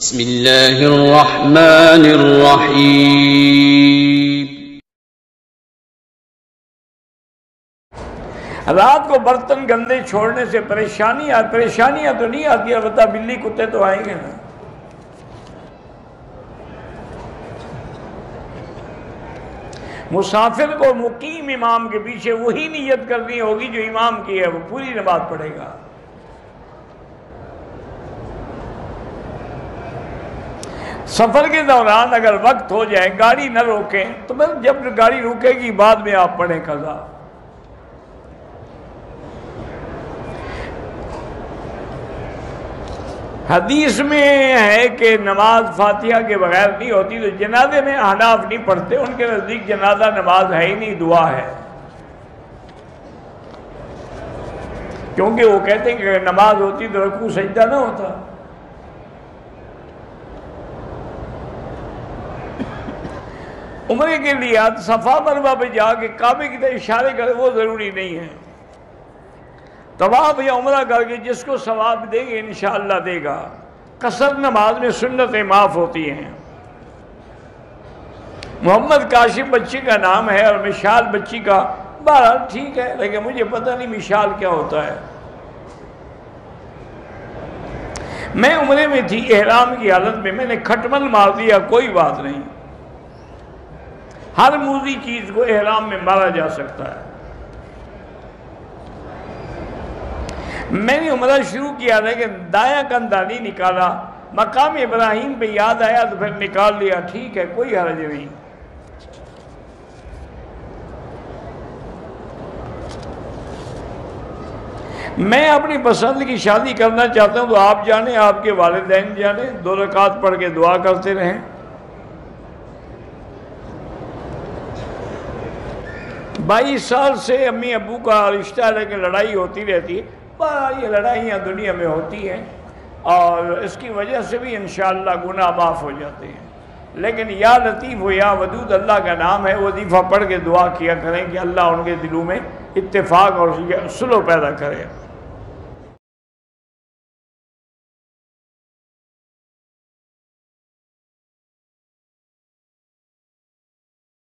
بسم الله الرحمن الرحيم رات کو برتن گندے چھوڑنے سے پریشانی آ پریشانیاں تو نہیں آتی البتہ بلی کتے تو آئیں گے نا۔ مسافر کو مقیم امام کے پیچھے وہی نیت کرنی ہوگی جو امام کی ہے، وہ پوری نماز پڑھے گا۔ سفر کے دوران اگر وقت ہو جائے، گاڑی نہ روکیں، تو بس جب گاڑی روکے گی، بعد میں آپ پڑھیں قضا۔ حدیث میں ہے کہ نماز فاتحہ کے بغیر نہیں ہوتی، تو جنازے میں احناف نہیں پڑھتے، ان کے نزدیک جنازہ نماز ہے ہی نہیں، دعا ہے۔ کیونکہ وہ کہتے ہیں کہ نماز ہوتی تو رکوع سجدہ نہ ہوتا۔ عمرے کے لیے صفا مربع پہ جا کے کعبے کی طرح اشارے کرے، وہ ضروری نہیں ہے۔ طواف یا عمرہ کر کے جس کو ثواب دے گے، انشاءاللہ دے گا۔ قصر نماز میں سنتیں معاف ہوتی ہیں۔ محمد کاشم بچی کا نام ہے اور مشال بچی کا، بہرحال ٹھیک ہے، لیکن مجھے پتہ نہیں مشال کیا ہوتا ہے۔ میں عمرے میں تھی، احرام کی حالت میں میں نے کھٹمل مار دیا، کوئی بات نہیں۔ ہر موزی چیز کو احرام میں مارا جا سکتا ہے۔ میں نے عمرہ شروع کیا لیکن دایاں کندھا نہیں نکالا، مقام ابراہیم پہ یاد آیا تو پھر نکال لیا، ٹھیک ہے، کوئی حرج نہیں۔ میں اپنی پسند کی شادی کرنا چاہتا ہوں تو آپ جانیں آپ کے والدین جانیں دو رکعت پڑھ کے دعا کرتے رہیں۔ بائیس سال سے امی ابو کا رشتہ لے کے لڑائی ہوتی رہتی ہے یہ لڑائیاں دنیا میں ہوتی ہیں اور اس کی وجہ سے بھی انشاءاللہ گناہ معاف ہو جاتے ہیں۔ لیکن یا لطیف ہو یا ودود، اللہ کا نام ہے، وظیفہ پڑھ کے دعا کیا کریں کہ اللہ ان کے دلوں میں اتفاق اور سلو پیدا کرے۔